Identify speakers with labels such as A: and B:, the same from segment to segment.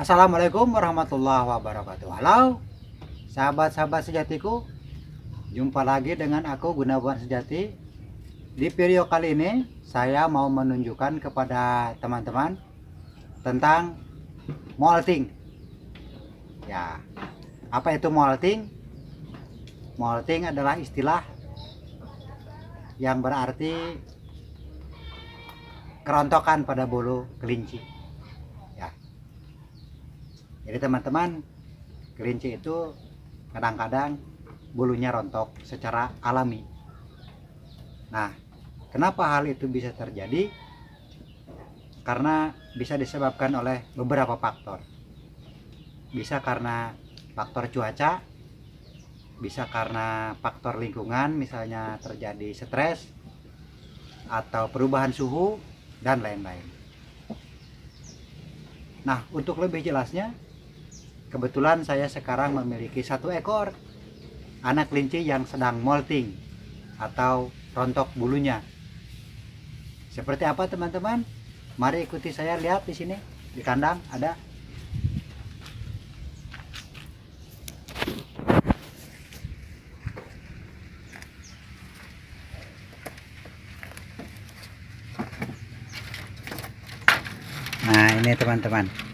A: Assalamualaikum warahmatullahi wabarakatuh. Halo sahabat-sahabat sejatiku Jumpa lagi dengan aku Gunawan Sejati. Di video kali ini saya mau menunjukkan kepada teman-teman Tentang molting Ya apa itu molting? Molting adalah istilah yang berarti kerontokan pada bulu kelinci jadi teman-teman kelinci itu kadang-kadang bulunya rontok secara alami. Nah kenapa hal itu bisa terjadi? Karena bisa disebabkan oleh beberapa faktor. Bisa karena faktor cuaca bisa karena faktor lingkungan misalnya terjadi stres atau perubahan suhu dan lain-lain. Nah untuk lebih jelasnya kebetulan saya sekarang memiliki satu ekor anak kelinci yang sedang molting atau rontok bulunya. Seperti apa teman-teman? Mari ikuti saya lihat di sini di kandang ada. Nah ini teman-teman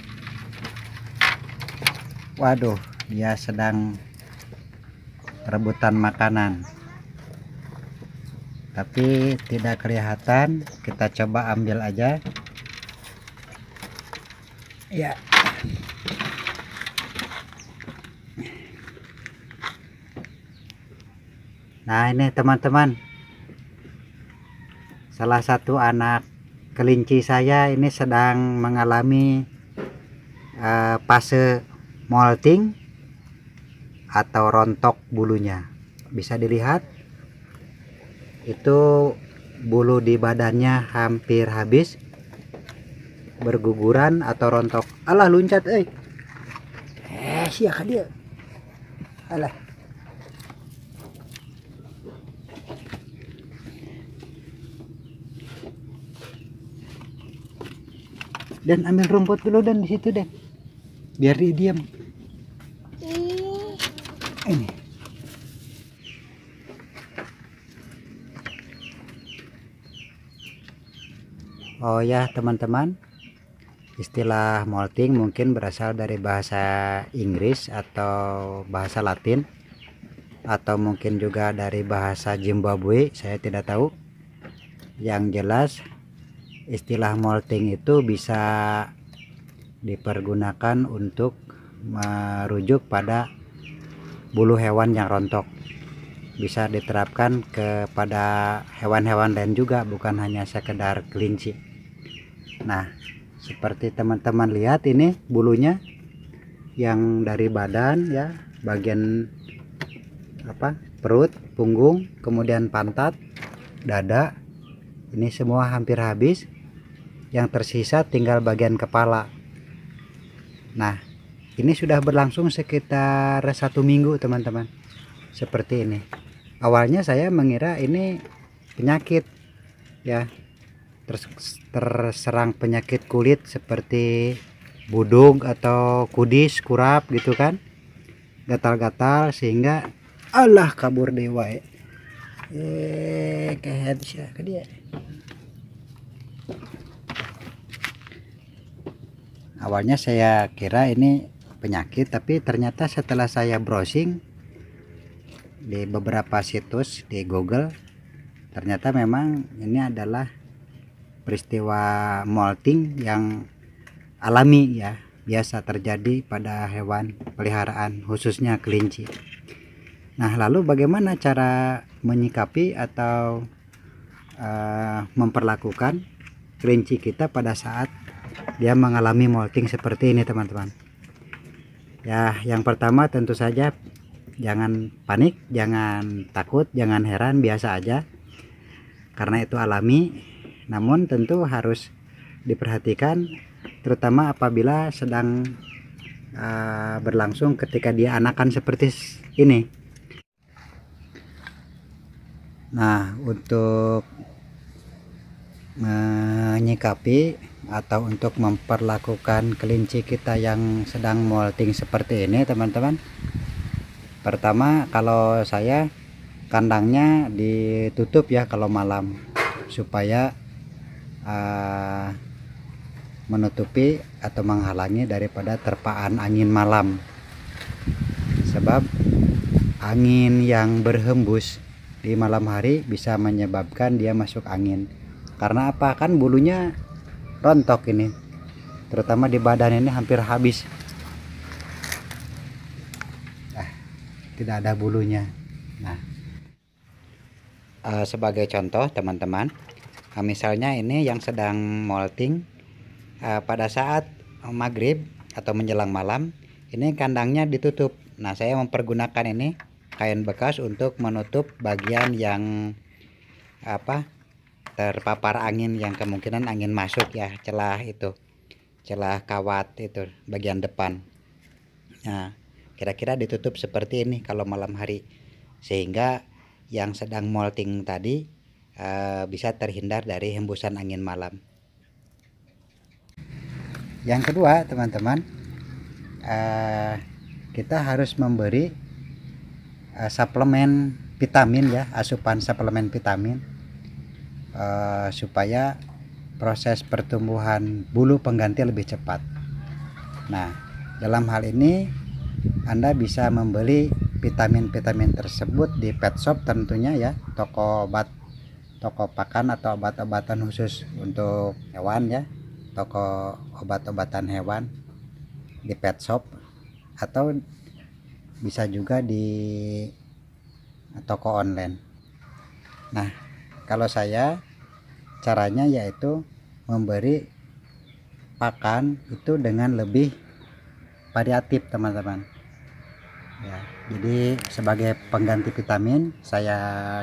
A: Waduh dia sedang rebutan makanan. Tapi tidak kelihatan. Kita coba ambil aja. Ya. Nah ini teman-teman. Salah satu anak kelinci saya ini sedang mengalami uh, fase molting atau rontok bulunya. Bisa dilihat itu bulu di badannya hampir habis berguguran atau rontok. Alah luncat eh. Eh siapa dia. Alah. Dan ambil rumput dulu dan di situ dan. Biar dia diam oh ya teman-teman. Istilah molting mungkin berasal dari bahasa Inggris atau bahasa Latin. Atau mungkin juga dari bahasa Zimbabwe saya tidak tahu. Yang jelas istilah molting itu bisa dipergunakan untuk merujuk pada bulu hewan yang rontok. Bisa diterapkan kepada hewan-hewan lain juga bukan hanya sekedar kelinci nah seperti teman-teman lihat ini bulunya yang dari badan ya bagian apa perut punggung kemudian pantat dada ini semua hampir habis. Yang tersisa tinggal bagian kepala. Nah ini sudah berlangsung sekitar satu minggu teman-teman. Seperti ini. Awalnya saya mengira ini penyakit ya terserang penyakit kulit seperti budung atau kudis kurap gitu kan. Gatal-gatal sehingga Allah kabur dewa ya. eh siapa? Dia. Awalnya saya kira ini penyakit tapi ternyata setelah saya browsing di beberapa situs di Google ternyata memang ini adalah peristiwa molting yang alami ya biasa terjadi pada hewan peliharaan khususnya kelinci. Nah lalu bagaimana cara menyikapi atau uh, memperlakukan kelinci kita pada saat dia mengalami molting seperti ini teman-teman? Ya yang pertama tentu saja jangan panik jangan takut jangan heran biasa aja. Karena itu alami namun tentu harus diperhatikan terutama apabila sedang uh, berlangsung ketika dia anakan seperti ini. Nah untuk menyikapi atau untuk memperlakukan kelinci kita yang sedang molting seperti ini teman-teman. Pertama kalau saya kandangnya ditutup ya kalau malam supaya uh, menutupi atau menghalangi daripada terpaan angin malam. Sebab angin yang berhembus di malam hari bisa menyebabkan dia masuk angin. Karena apa? Kan bulunya rontok ini. Terutama di badan ini hampir habis. Ah, tidak ada bulunya. Nah uh, sebagai contoh teman-teman uh, misalnya ini yang sedang molting uh, pada saat maghrib atau menjelang malam ini kandangnya ditutup. Nah saya mempergunakan ini kain bekas untuk menutup bagian yang apa terpapar angin yang kemungkinan angin masuk ya celah itu celah kawat itu bagian depan. Nah kira-kira ditutup seperti ini kalau malam hari. Sehingga yang sedang molting tadi uh, bisa terhindar dari hembusan angin malam yang kedua teman-teman uh, kita harus memberi uh, suplemen vitamin ya asupan suplemen vitamin supaya proses pertumbuhan bulu pengganti lebih cepat. Nah, dalam hal ini Anda bisa membeli vitamin-vitamin tersebut di pet shop tentunya ya, toko obat, toko pakan atau obat-obatan khusus untuk hewan ya, toko obat-obatan hewan di pet shop atau bisa juga di toko online. Nah, kalau saya caranya yaitu memberi pakan itu dengan lebih variatif teman-teman ya jadi sebagai pengganti vitamin saya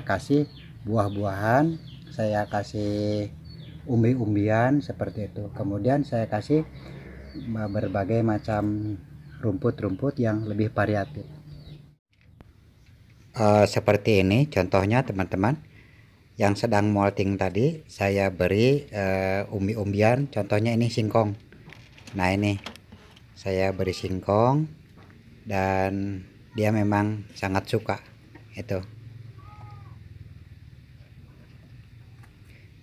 A: kasih buah-buahan saya kasih umbi-umbian seperti itu. Kemudian saya kasih berbagai macam rumput-rumput yang lebih variatif. Uh, seperti ini contohnya teman-teman yang sedang molting tadi saya beri uh, umbi-umbian. Contohnya ini singkong. Nah ini saya beri singkong dan dia memang sangat suka itu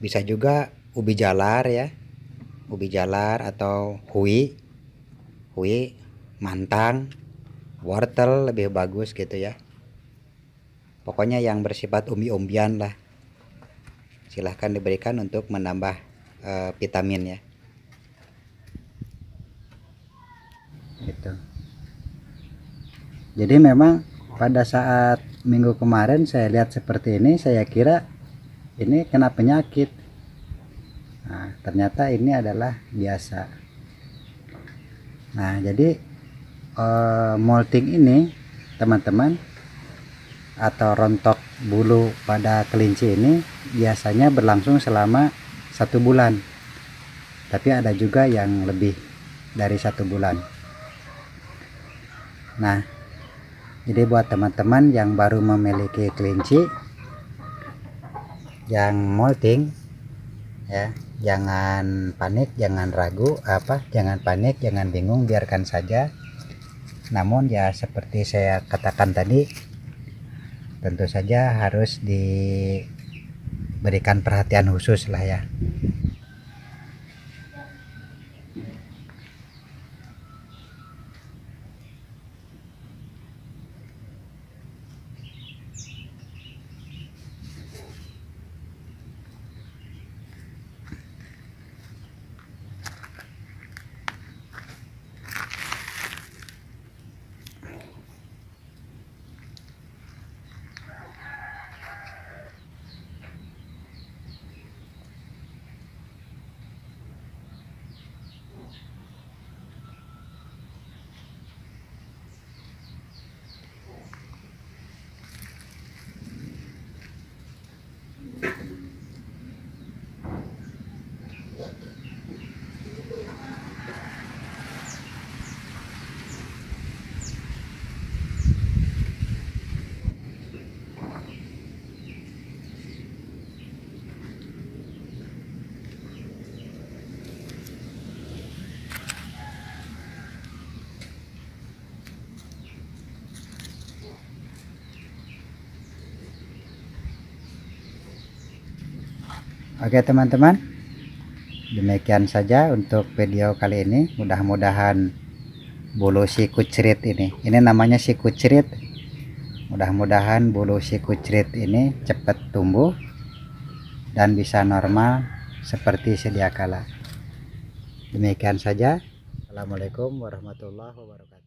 A: bisa juga ubi jalar ya. Ubi jalar atau hui. Hui mantang wortel lebih bagus gitu ya. Pokoknya yang bersifat umbi-umbian lah. Silahkan diberikan untuk menambah uh, vitamin ya. Gitu. Jadi memang pada saat minggu kemarin saya lihat seperti ini saya kira ini kena penyakit. Nah ternyata ini adalah biasa. Nah jadi uh, molting ini teman-teman atau rontok bulu pada kelinci ini biasanya berlangsung selama satu bulan. Tapi ada juga yang lebih dari satu bulan. Nah jadi buat teman-teman yang baru memiliki kelinci yang molting ya. Jangan panik jangan ragu apa jangan panik jangan bingung biarkan saja. Namun ya seperti saya katakan tadi tentu saja harus diberikan perhatian khusus lah ya oke teman-teman. Demikian saja untuk video kali ini. Mudah-mudahan bulu si kucrit ini. Ini namanya si kucrit. Mudah-mudahan bulu si kucrit ini cepat tumbuh dan bisa normal seperti sedia kala. Demikian saja. Assalamualaikum warahmatullahi wabarakatuh